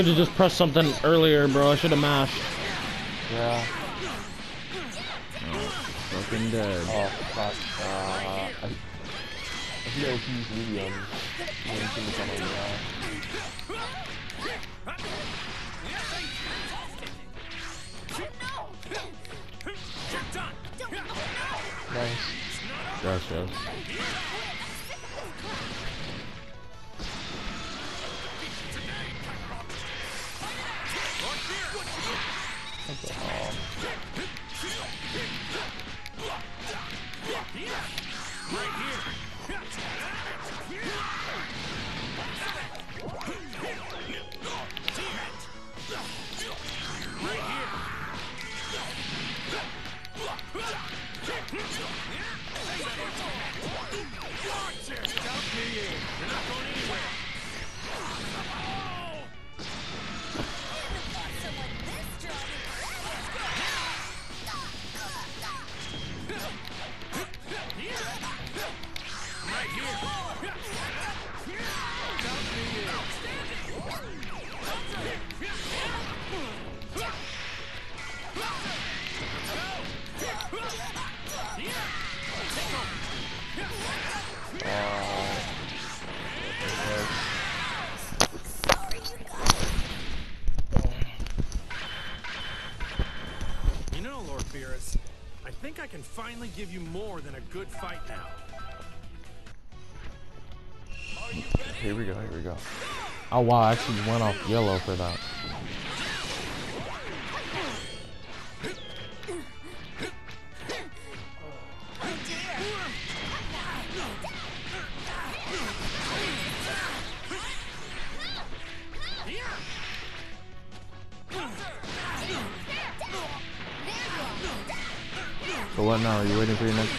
Should have just pressed something earlier, bro. I should have mashed. Yeah. Fucking dead. Oh, fuck. Uh, I, I think I was medium. I didn't think it's on the Nice. Gotcha. You finally give you more than a good fight now. Here we go, here we go. Oh wow, I actually went off yellow for that.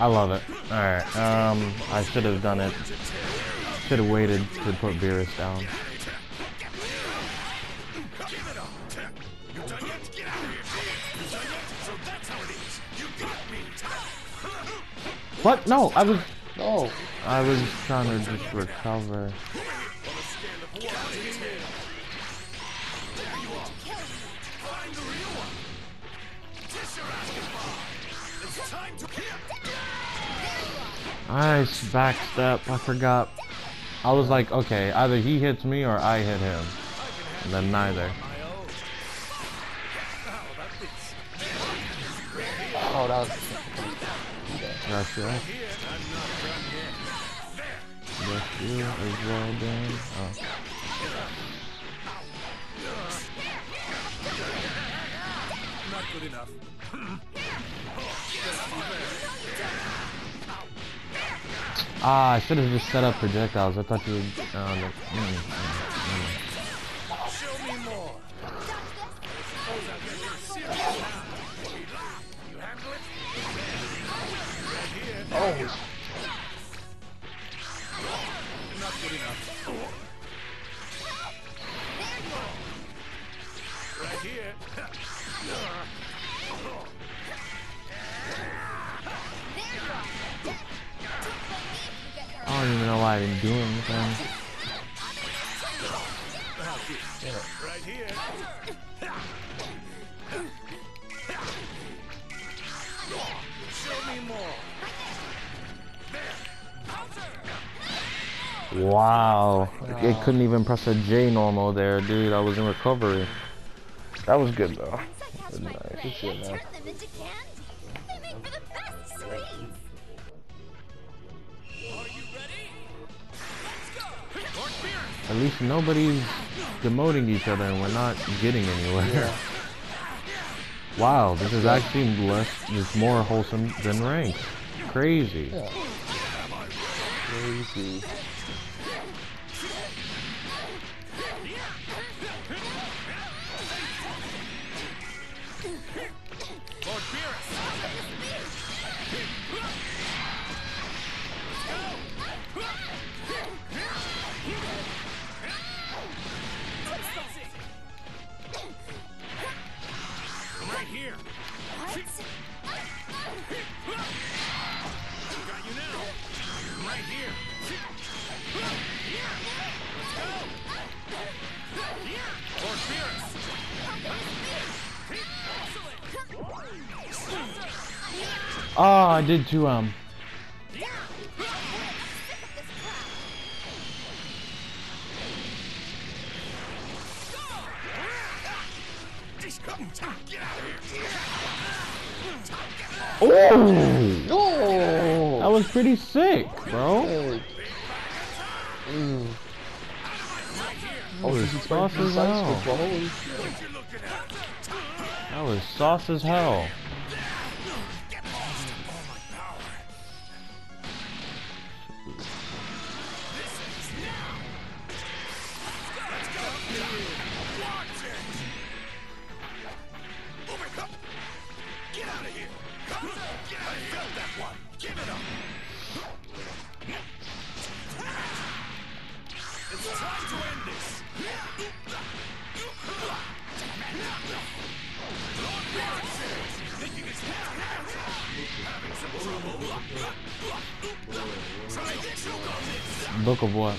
I love it. Alright, um, I should have done it. Should have waited to put Beerus down. What? No, I was, No! I was trying to just recover. Nice backstep. I forgot. I was like, okay, either he hits me or I hit him. And then neither. Oh, that was. Gotcha. That's you as well, Dan. Oh. Not good enough. Ah, I should have just set up projectiles. I thought you would. Uh, no, mm, mm, Right here. Show me more. Wow. It couldn't even press a J normal there, dude. I was in recovery. That was good though. Once I catch my nice. prey, shit, man. turn them into candy. They make for the best sweets. Are you ready? Let's go. Lord Beerus. At least nobody's demoting each other and we're not getting anywhere. Wow, this is actually less, it's more wholesome than ranked. Crazy. Yeah. Crazy. I did too, um. Get out of here. Oh! That was pretty sick, bro. Mm. That was sauce as hell. Holy shit. What you looking at? That was sauce as hell. Book of what?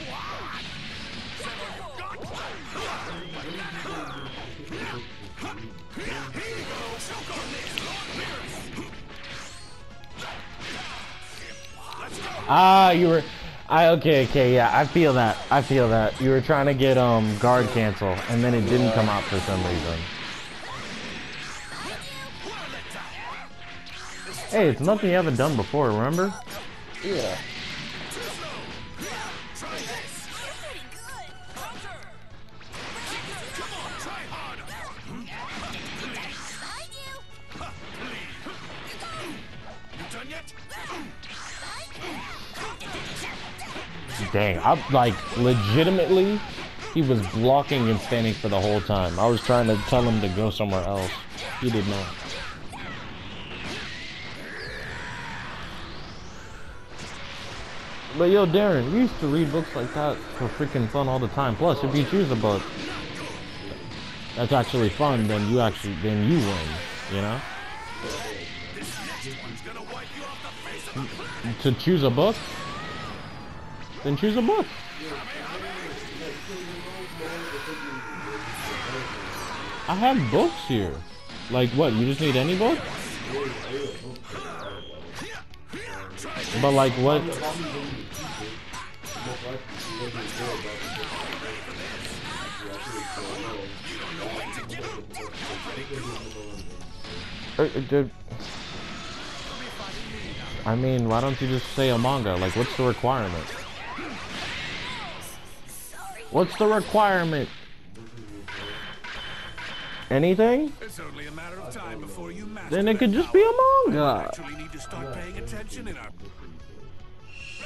Ah, you were. I okay, okay, yeah. I feel that. I feel that. You were trying to get um guard cancel, and then it didn't come out for some reason. Hey, it's nothing you haven't done before. Remember? Yeah. Dang, I'm like legitimately. He was blocking and standing for the whole time. I was trying to tell him to go somewhere else. He did not. But yo, Darren, we used to read books like that for freaking fun all the time. Plus, if you choose a book that's actually fun, then you actually then you win. You know? To choose a book, then choose a book. I have books here. Like what? You just need any book? But like what? Uh, dude. I mean, why don't you just say a manga? Like, what's the requirement? What's the requirement? Anything? It's only a matter of time before you master Then it could just be a manga. Need to start paying attention in our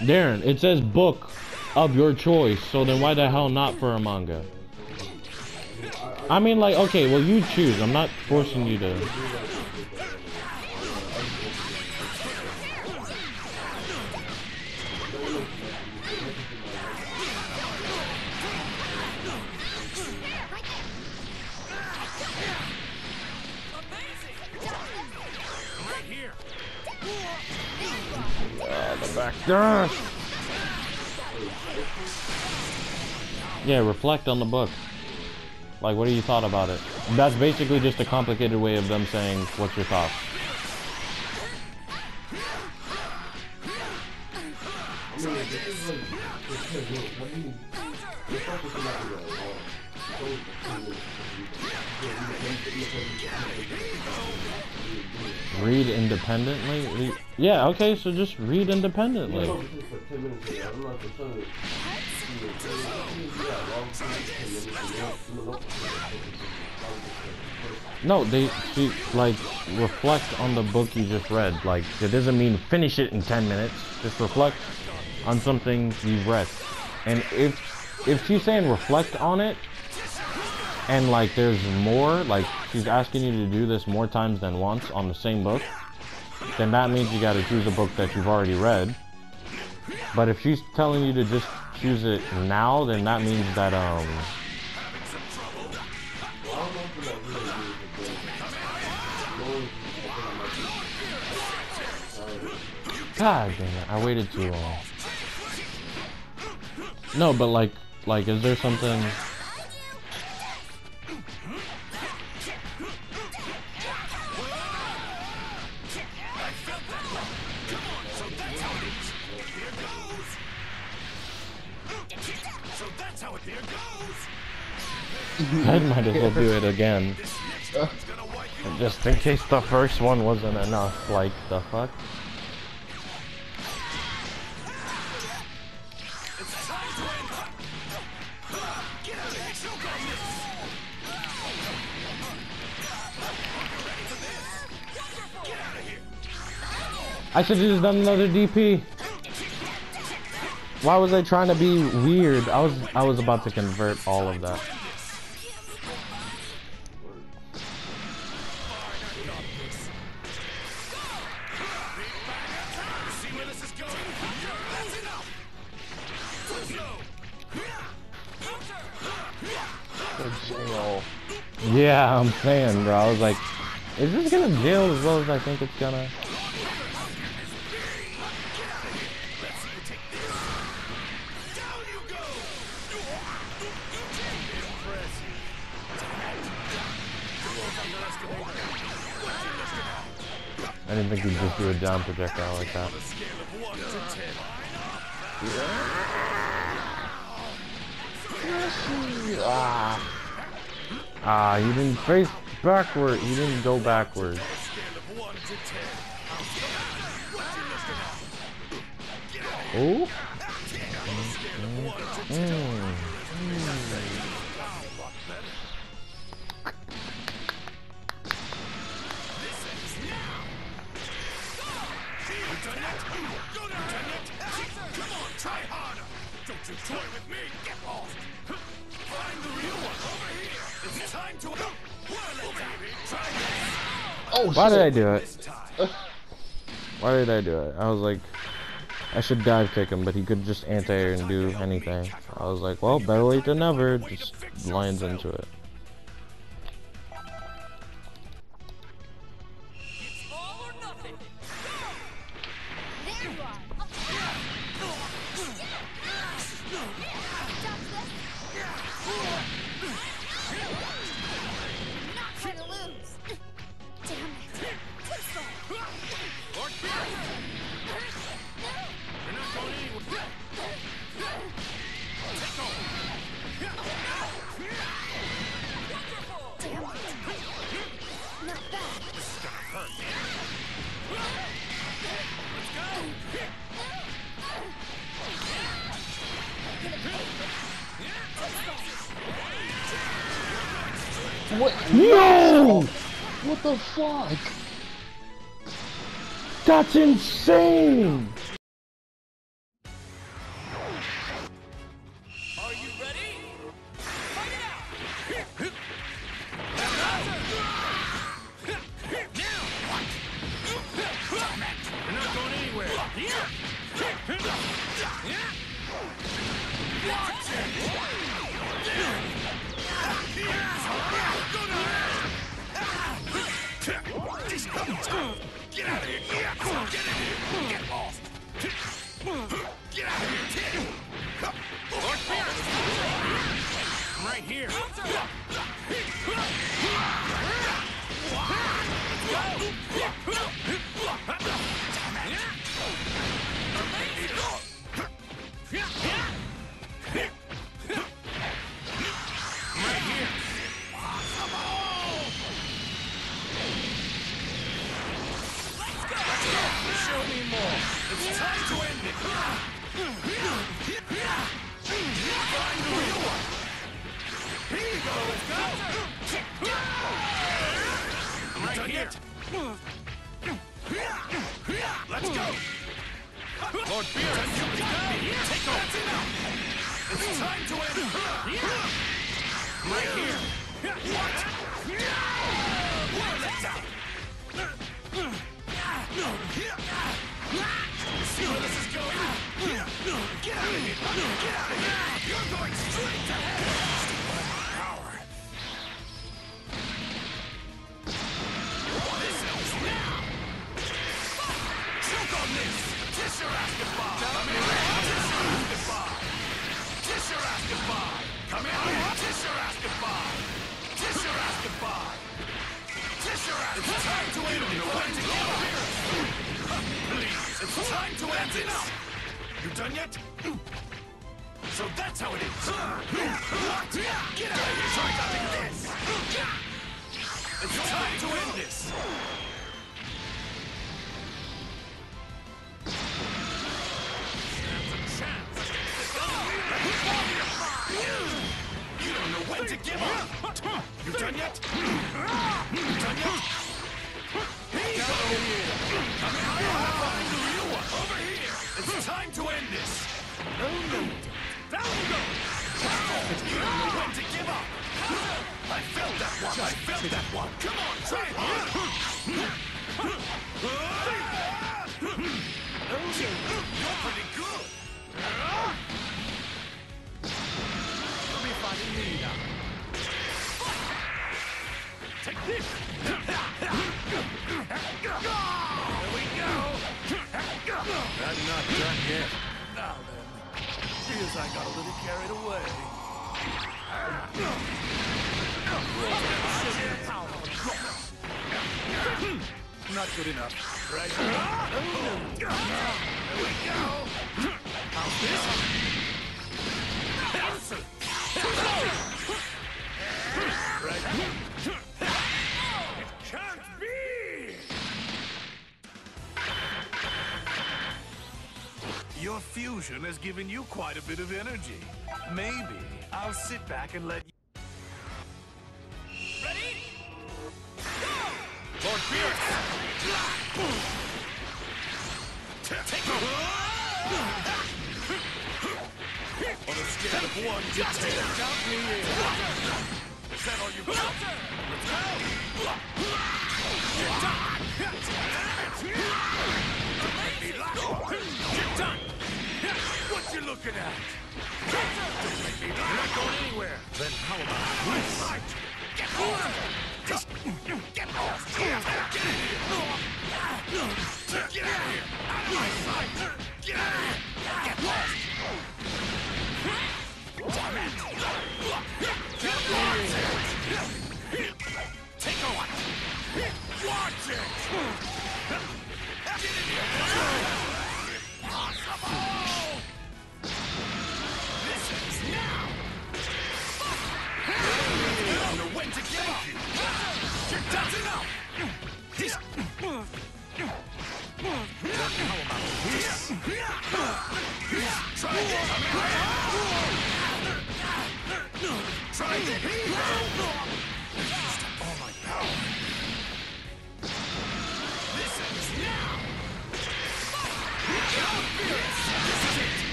Darren, it says book of your choice, so then why the hell not for a manga? I mean, like, okay, well, you choose. I'm not forcing you to. Right. The back dash. Yeah, reflect on the book. Like, what do you thought about it? That's basically just a complicated way of them saying, what's your thoughts? Read independently? Re- Yeah, okay, so just read independently. for 10 minutes, yeah, I'm not concerned. Yeah, long time, 10 minutes, and then I'm not No, they she like reflect on the book you just read. Like it doesn't mean finish it in 10 minutes. Just reflect on something you've read. And if if she's saying reflect on it and like there's more, like she's asking you to do this more times than once on the same book, then that means you got to choose a book that you've already read. But if she's telling you to just choose it now, then that means that um God damn it, I waited too long. No, but like, like, is there something? I might as well do it again, just in case the first one wasn't enough. Like the fuck? I should have just done another DP. Why was I trying to be weird? I was I was about to convert all of that. Yeah, I'm saying, bro. I was like, is this gonna jail as well as I think it's gonna? I didn't think you'd just do a down projectile like that. Scale Ah, you didn't face backward. You didn't go backwards. Of one mm, to mm, mm. Oh, Why did I do it? Why did I do it? I was like, I should dive kick him, but he could just anti-air and do anything. I was like, well, better late than never. Just lines into it. What? No! What the fuck? That's insane! Let's go. Lord Beer, you me. Take over. That's enough. It's time to end. Right here. What? What? Let's out. See where this is going? Get out of here! Get out of here! You're going straight to hell! Your ass goodbye! Come here! Kiss your ass goodbye! Come here! Your ass goodbye! Kiss your ass! It's time to end it! Please, it's time to end it! You done yet? So that's how it is! Get out of here! Try this! It's time to end this! To give up! You done yet? You done yet? You go! Come here! Find the real one! Over here! It's time to end this! No, no, Down you go! You know when to give up! I felt that one! I felt that one! Come on, try it! You're pretty good! You'll be fighting me now. Take this! Here we go! I'm not done yet. Now then, feels I got a little carried away. Not good enough. Right. There we go! How's this? Right. Your fusion has given you quite a bit of energy. Maybe I'll sit back and let you... Ready? Go! Lord Fierce! Take over! On a scale of one to ten, count me in. Is that all you got? Let's go! Get done! Make me laugh. Get done! What you looking at? Me. You're not going anywhere. Then how about fight? Get off! Get off! Get in! Get out of here! Out of my sight! Get out!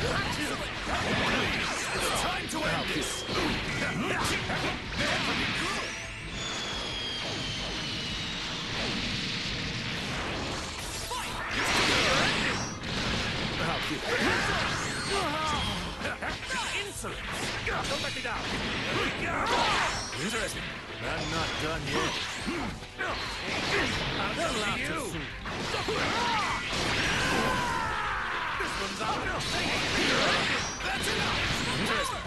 It's time to end this! Insolence! Don't let me down! Interesting. I'm not done yet. Hmm. I'll tell you! One's out! That's enough!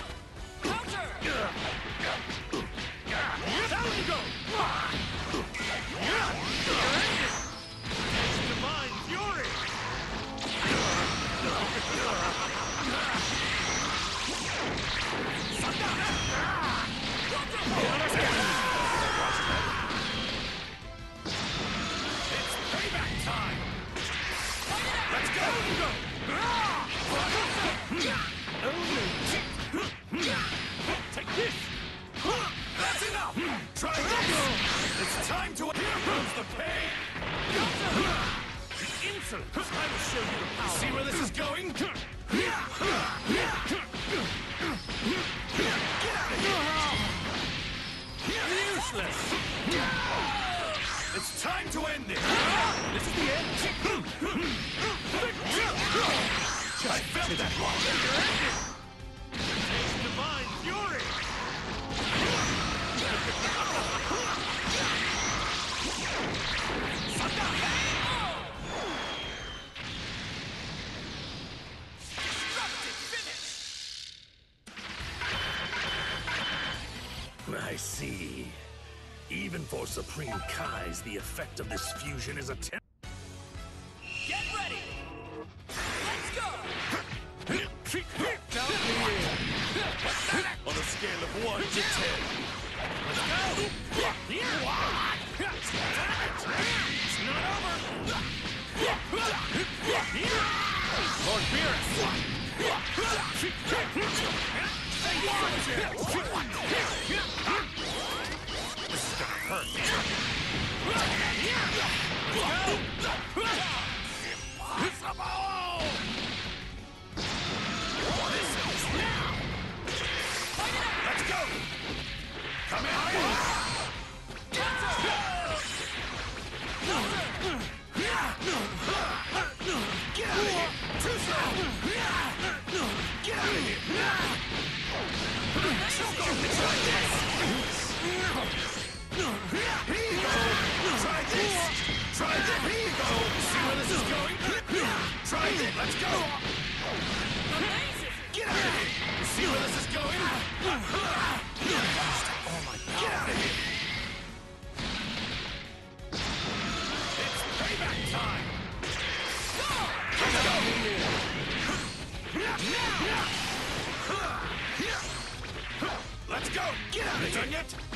see. Even for Supreme Kais, the effect of this fusion is a temp. done yet?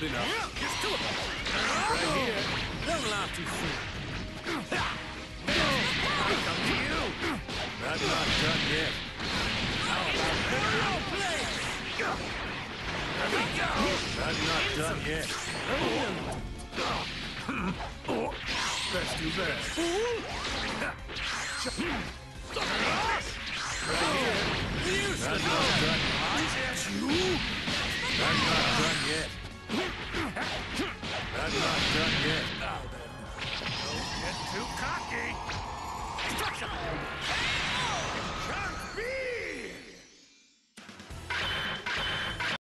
good enough. It's still a Right here. Don't laugh too soon. I'm not done yet. How about that? play? There we go. Done yet. Oh. Do that. Right here. That's not done. You? That's not done yet. That's not done yet. Now then, don't get too cocky. Destruction! Hey, oh!